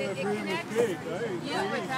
it connects. you with